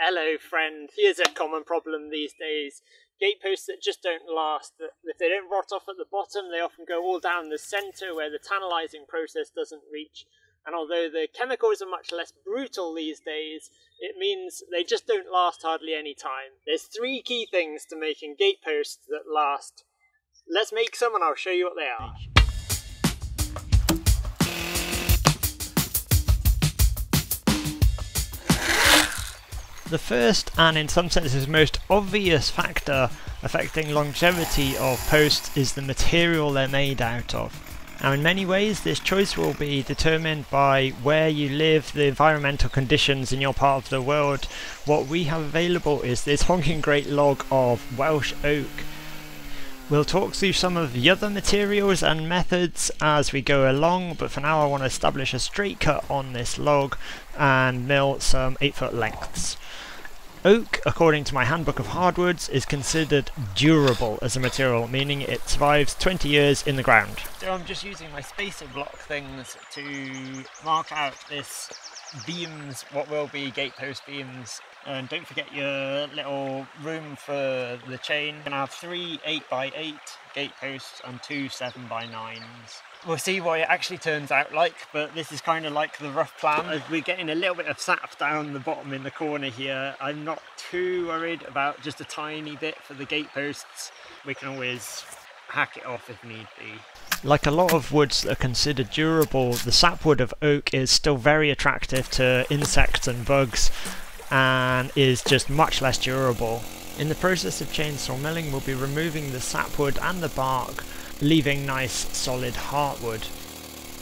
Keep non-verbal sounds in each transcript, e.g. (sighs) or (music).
Hello, friend. Here's a common problem these days. Gateposts that just don't last. If they don't rot off at the bottom, they often go all down the centre where the tanalizing process doesn't reach. And although the chemicals are much less brutal these days, it means they just don't last hardly any time. There's three key things to making gateposts that last. Let's make some and I'll show you what they are. The first and in some senses most obvious factor affecting longevity of posts is the material they're made out of. Now in many ways this choice will be determined by where you live, the environmental conditions in your part of the world. What we have available is this honking great log of Welsh oak. We'll talk through some of the other materials and methods as we go along, but for now I want to establish a straight cut on this log and mill some 8 foot lengths. Oak, according to my Handbook of Hardwoods, is considered durable as a material, meaning it survives 20 years in the ground. So I'm just using my spacer block things to mark out this beams, what will be gatepost beams. And don't forget your little room for the chain. You're have three 8x8 gate posts and two 7x9s we'll see what it actually turns out like but this is kind of like the rough plan. As we're getting a little bit of sap down the bottom in the corner here i'm not too worried about just a tiny bit for the gate posts. We can always hack it off if need be. Like a lot of woods that are considered durable, the sapwood of oak is still very attractive to insects and bugs and is just much less durable. In the process of chainsaw milling we'll be removing the sapwood and the bark leaving nice solid heartwood.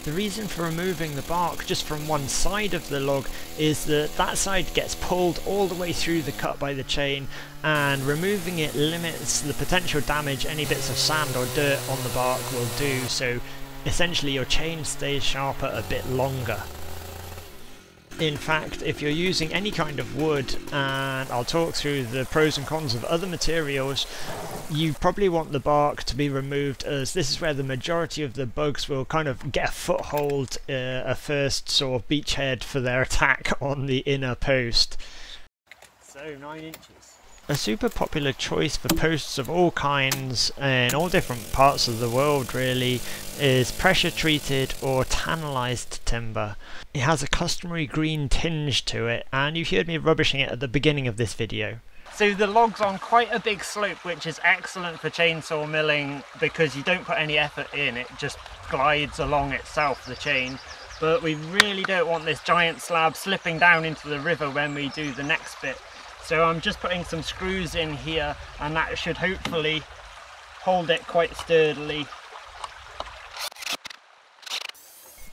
The reason for removing the bark just from one side of the log is that that side gets pulled all the way through the cut by the chain and removing it limits the potential damage any bits of sand or dirt on the bark will do so essentially your chain stays sharper a bit longer. In fact, if you're using any kind of wood, and I'll talk through the pros and cons of other materials, you probably want the bark to be removed as this is where the majority of the bugs will kind of get a foothold, uh, a first sort of beachhead for their attack (laughs) on the inner post. So, 9 inches. A super popular choice for posts of all kinds in all different parts of the world really is pressure treated or tanalized timber. It has a customary green tinge to it and you heard me rubbishing it at the beginning of this video. So the log's on quite a big slope which is excellent for chainsaw milling because you don't put any effort in, it just glides along itself, the chain. But we really don't want this giant slab slipping down into the river when we do the next bit. So I'm just putting some screws in here and that should hopefully hold it quite sturdily.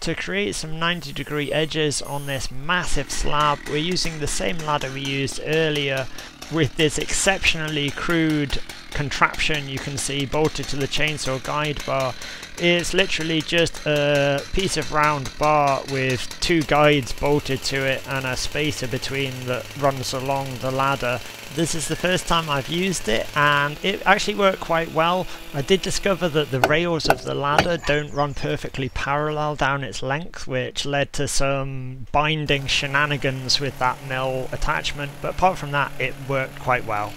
To create some 90 degree edges on this massive slab we're using the same ladder we used earlier with this exceptionally crude contraption you can see bolted to the chainsaw guide bar it's literally just a piece of round bar with two guides bolted to it and a spacer between that runs along the ladder. This is the first time I've used it and it actually worked quite well. I did discover that the rails of the ladder don't run perfectly parallel down its length which led to some binding shenanigans with that mill attachment but apart from that it worked quite well.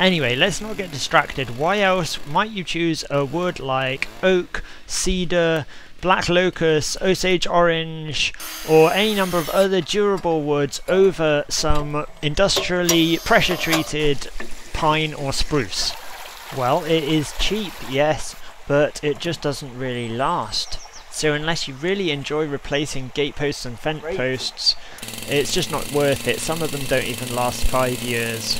Anyway, let's not get distracted. Why else might you choose a wood like oak, cedar, black locust, Osage orange, or any number of other durable woods over some industrially pressure treated pine or spruce? Well, it is cheap, yes, but it just doesn't really last. So unless you really enjoy replacing gateposts and fence posts, it's just not worth it. Some of them don't even last five years.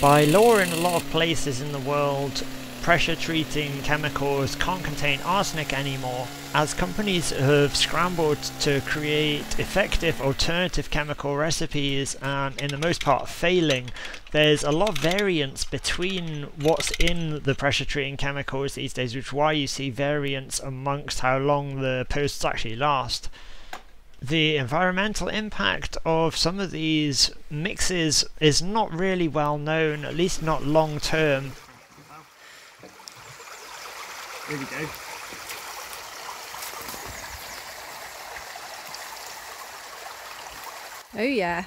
By law in a lot of places in the world, pressure treating chemicals can't contain arsenic anymore, as companies have scrambled to create effective alternative chemical recipes and in the most part failing. There's a lot of variance between what's in the pressure treating chemicals these days, which is why you see variance amongst how long the posts actually last the environmental impact of some of these mixes is not really well known, at least not long term. There we go. Oh yeah.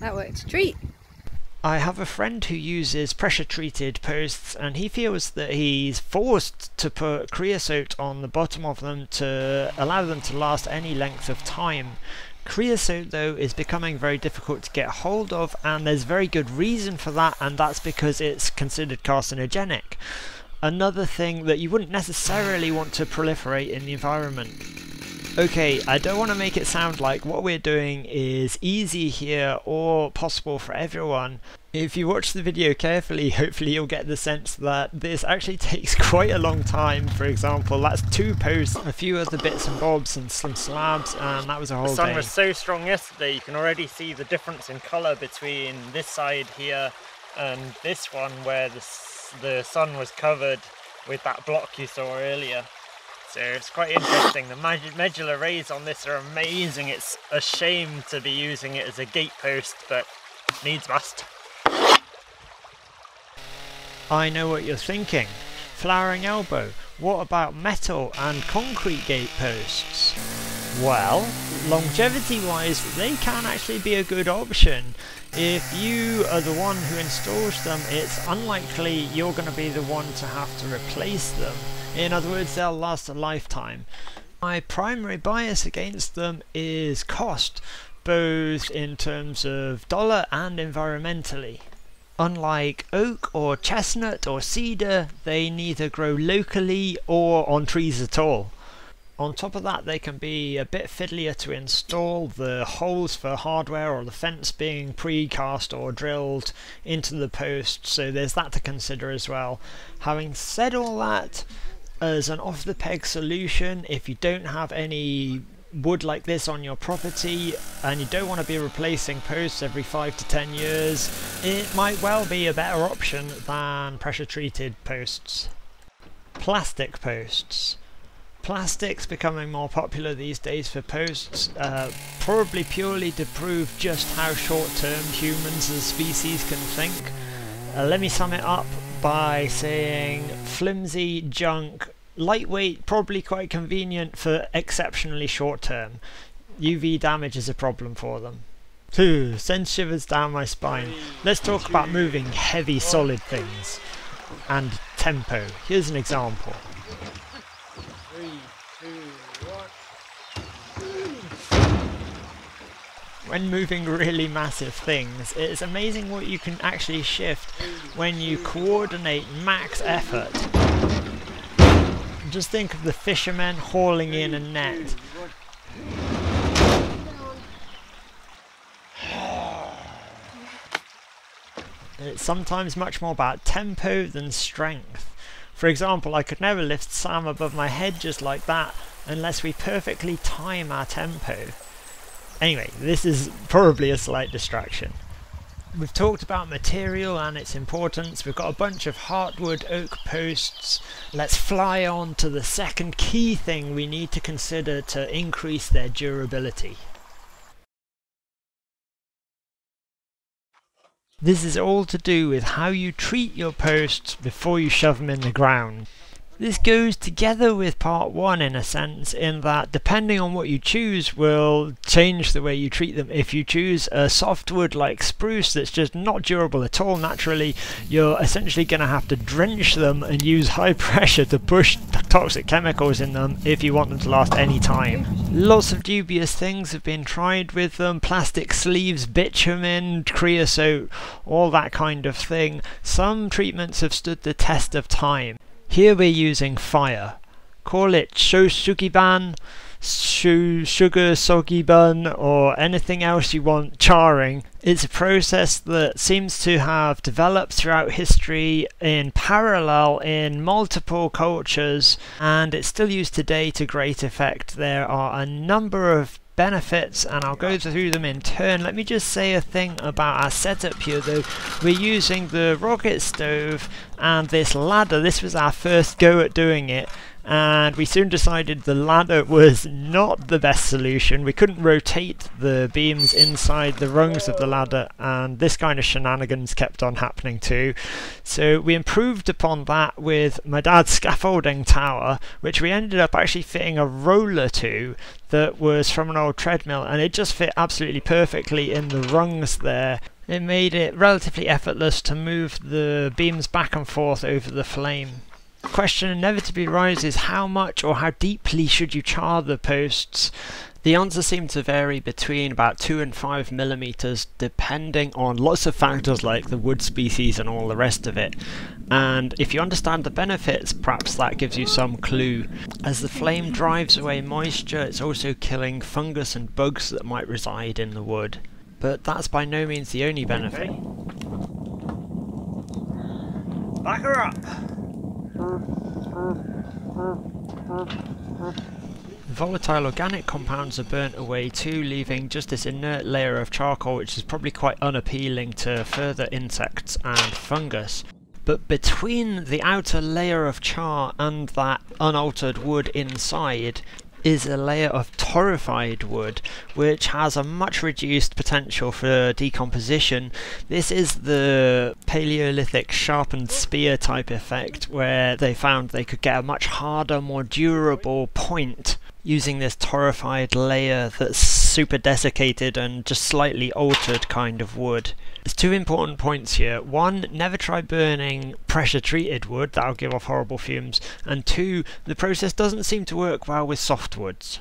That worked a treat. I have a friend who uses pressure treated posts and he feels that he's forced to put creosote on the bottom of them to allow them to last any length of time. Creosote though is becoming very difficult to get hold of and there's very good reason for that and that's because it's considered carcinogenic. Another thing that you wouldn't necessarily want to proliferate in the environment. Okay, I don't want to make it sound like what we're doing is easy here or possible for everyone. If you watch the video carefully, (laughs) hopefully you'll get the sense that this actually (laughs) takes quite a long time. For example, that's two posts, a few other bits and bobs and some slabs, and that was a whole The sun day. was so strong yesterday, you can already see the difference in colour between this side here and this one where the, the sun was covered with that block you saw earlier. So it's quite interesting. The medullary rays on this are amazing. It's a shame to be using it as a gatepost, but needs must. I know what you're thinking. Flowering elbow. What about metal and concrete gate posts? Well, longevity wise, they can actually be a good option. If you are the one who installs them, it's unlikely you're going to be the one to have to replace them. In other words, they'll last a lifetime. My primary bias against them is cost, both in terms of dollar and environmentally. Unlike oak or chestnut or cedar, they neither grow locally or on trees at all. On top of that, they can be a bit fiddlier to install, the holes for hardware or the fence being precast or drilled into the post, so there's that to consider as well. Having said all that, as an off the peg solution, if you don't have any wood like this on your property and you don't want to be replacing posts every 5 to 10 years, it might well be a better option than pressure treated posts. Plastic posts. Plastic's becoming more popular these days for posts, uh, probably purely to prove just how short term humans as species can think. Uh, let me sum it up by saying flimsy junk, lightweight, probably quite convenient for exceptionally short term. UV damage is a problem for them. 2. sends shivers down my spine. Let's talk about moving heavy solid things and tempo. Here's an example. When moving really massive things, it's amazing what you can actually shift when you coordinate max effort. Just think of the fishermen hauling in a net. (sighs) It's sometimes much more about tempo than strength. For example, I could never lift Sam above my head just like that unless we perfectly time our tempo. Anyway, this is probably a slight distraction. We've talked about material and its importance. We've got a bunch of hardwood oak posts. Let's fly on to the second key thing we need to consider to increase their durability. This is all to do with how you treat your posts before you shove them in the ground. This goes together with part one in a sense, in that depending on what you choose will change the way you treat them. If you choose a softwood like spruce that's just not durable at all naturally, you're essentially going to have to drench them and use high (laughs) pressure to push toxic chemicals in them if you want them to last any time. Lots of dubious things have been tried with them plastic sleeves, bitumen, creosote, all that kind of thing. Some treatments have stood the test of time. Here we're using fire. Call it shosugiban, sugar soggy bun, or anything else you want charring. It's a process that seems to have developed throughout history in parallel in multiple cultures, and it's still used today to great effect. There are a number of benefits and I'll go through them in turn. Let me just say a thing about our setup here though. We're using the rocket stove and this ladder. This was our first go at doing it and we soon decided the ladder was not the best solution. We couldn't rotate the beams inside the rungs of the ladder and this kind of shenanigans kept on happening too. So we improved upon that with my dad's scaffolding tower which we ended up actually fitting a roller to that was from an old treadmill and it just fit absolutely perfectly in the rungs there. It made it relatively effortless to move the beams back and forth over the flame question inevitably rises how much or how deeply should you char the posts? The answer seems to vary between about 2 and 5 millimeters depending on lots of factors like the wood species and all the rest of it. And if you understand the benefits, perhaps that gives you some clue. As the flame drives away moisture, it's also killing fungus and bugs that might reside in the wood. But that's by no means the only benefit. Back her up! Volatile organic compounds are burnt away too, leaving just this inert layer of charcoal which is probably quite unappealing to further insects and fungus. But between the outer layer of char and that unaltered wood inside, is a layer of torrefied wood which has a much reduced potential for decomposition. This is the Paleolithic sharpened spear type effect where they found they could get a much harder, more durable point using this torrefied layer that's super desiccated and just slightly altered kind of wood. There's two important points here. One, never try burning pressure treated wood, that'll give off horrible fumes. And two, the process doesn't seem to work well with softwoods.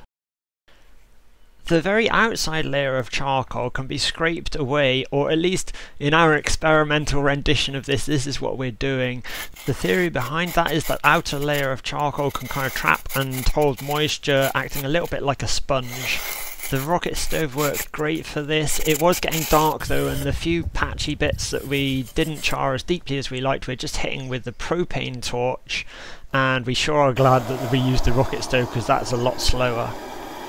The very outside layer of charcoal can be scraped away, or at least in our experimental rendition of this, this is what we're doing. The theory behind that is that outer layer of charcoal can kind of trap and hold moisture, acting a little bit like a sponge. The rocket stove worked great for this. It was getting dark though and the few patchy bits that we didn't char as deeply as we liked we're just hitting with the propane torch and we sure are glad that we used the rocket stove because that's a lot slower.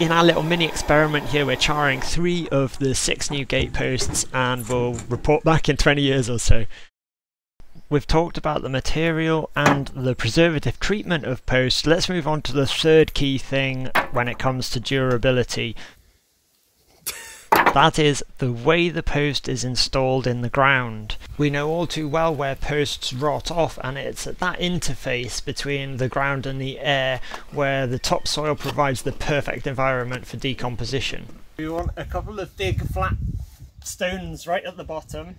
In our little mini experiment here we're charring three of the six new gate posts and we'll report back in 20 years or so. We've talked about the material and the preservative treatment of posts. Let's move on to the third key thing when it comes to durability. That is the way the post is installed in the ground. We know all too well where posts rot off and it's at that interface between the ground and the air where the topsoil provides the perfect environment for decomposition. We want a couple of big flat stones right at the bottom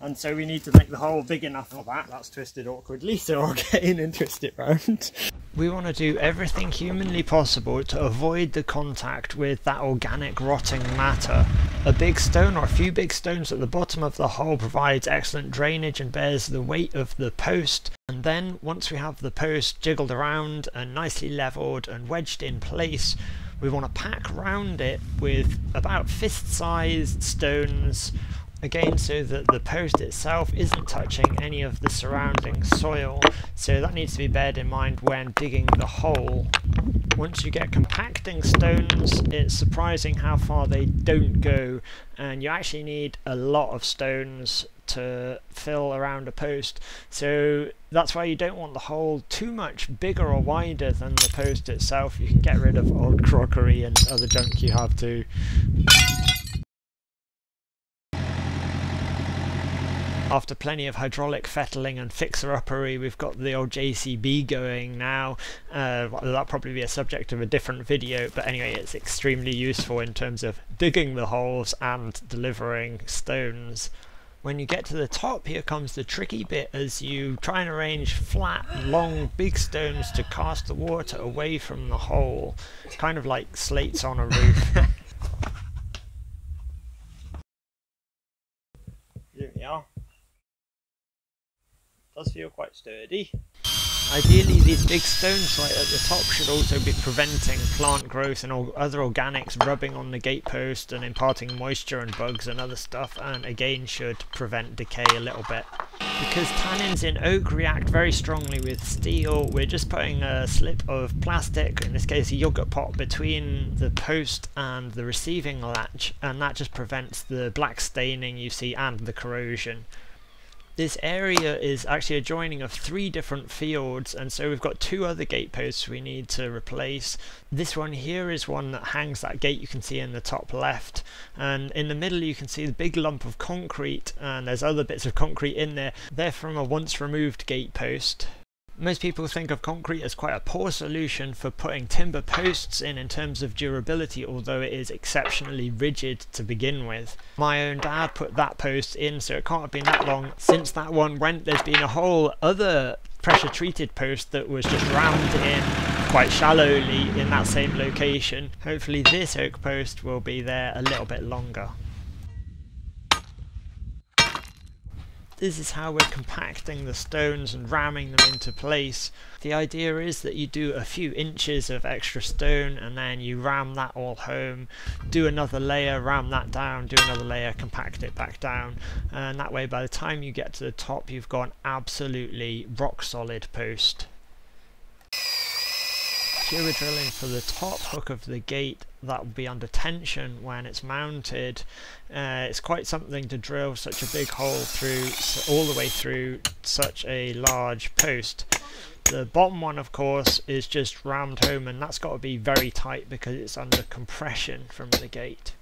and so we need to make the hole big enough for that. That's twisted awkwardly, so I'll (laughs) get in and twist it round. We want to do everything humanly possible to avoid the contact with that organic rotting matter. A big stone or a few big stones at the bottom of the hole provides excellent drainage and bears the weight of the post. And then once we have the post jiggled around and nicely levelled and wedged in place, we want to pack round it with about fist-sized stones again so that the post itself isn't touching any of the surrounding soil so that needs to be bared in mind when digging the hole. Once you get compacting stones it's surprising how far they don't go and you actually need a lot of stones to fill around a post so that's why you don't want the hole too much bigger or wider than the post itself you can get rid of old crockery and other junk you have too. After plenty of hydraulic fettling and fixer-uppery, we've got the old JCB going now. Uh, that'll probably be a subject of a different video, but anyway, it's extremely useful in terms of digging the holes and delivering stones. When you get to the top, here comes the tricky bit as you try and arrange flat, long, big stones to cast the water away from the hole. It's kind of like slates on a roof. (laughs) Here we are does feel quite sturdy. Ideally these big stones right at the top should also be preventing plant growth and all other organics rubbing on the gatepost and imparting moisture and bugs and other stuff and again should prevent decay a little bit. Because tannins in oak react very strongly with steel, we're just putting a slip of plastic, in this case a yogurt pot, between the post and the receiving latch and that just prevents the black staining you see and the corrosion. This area is actually a joining of three different fields and so we've got two other gate posts we need to replace. This one here is one that hangs that gate you can see in the top left and in the middle you can see the big lump of concrete and there's other bits of concrete in there. They're from a once removed gate post most people think of concrete as quite a poor solution for putting timber posts in in terms of durability, although it is exceptionally rigid to begin with. My own dad put that post in, so it can't have been that long since that one went. There's been a whole other pressure treated post that was just rammed in quite shallowly in that same location. Hopefully this oak post will be there a little bit longer. This is how we're compacting the stones and ramming them into place. The idea is that you do a few inches of extra stone and then you ram that all home, do another layer, ram that down, do another layer, compact it back down and that way by the time you get to the top you've got an absolutely rock solid post. Here we're drilling for the top hook of the gate that will be under tension when it's mounted. Uh, it's quite something to drill such a big hole through, all the way through such a large post. The bottom one of course is just rammed home and that's got to be very tight because it's under compression from the gate.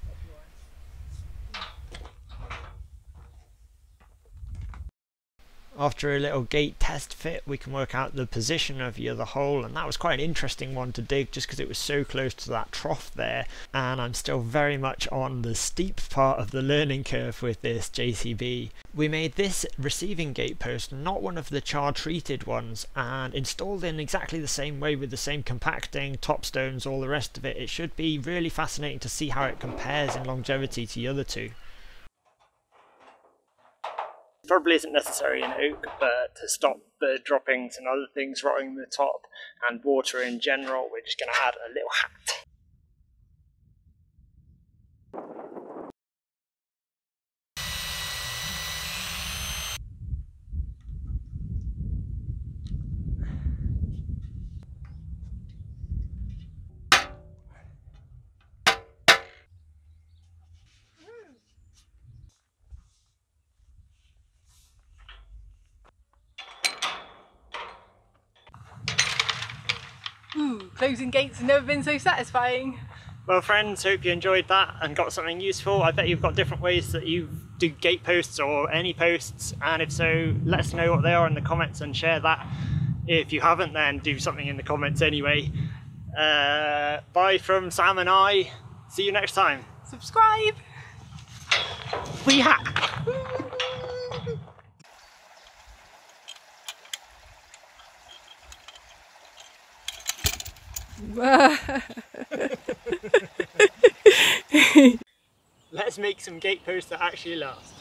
After a little gate test fit we can work out the position of the other hole and that was quite an interesting one to dig just because it was so close to that trough there and I'm still very much on the steep part of the learning curve with this JCB. We made this receiving gate post not one of the char treated ones and installed in exactly the same way with the same compacting, top stones, all the rest of it. It should be really fascinating to see how it compares in longevity to the other two probably isn't necessary in oak, but to stop bird droppings and other things rotting the top and water in general, we're just going to add a little hat. Closing gates have never been so satisfying. Well friends, hope you enjoyed that and got something useful. I bet you've got different ways that you do gate posts or any posts and if so, let us know what they are in the comments and share that. If you haven't then do something in the comments anyway. Uh, bye from Sam and I. See you next time. Subscribe! We hack! (laughs) Let's make some gate posts that actually last.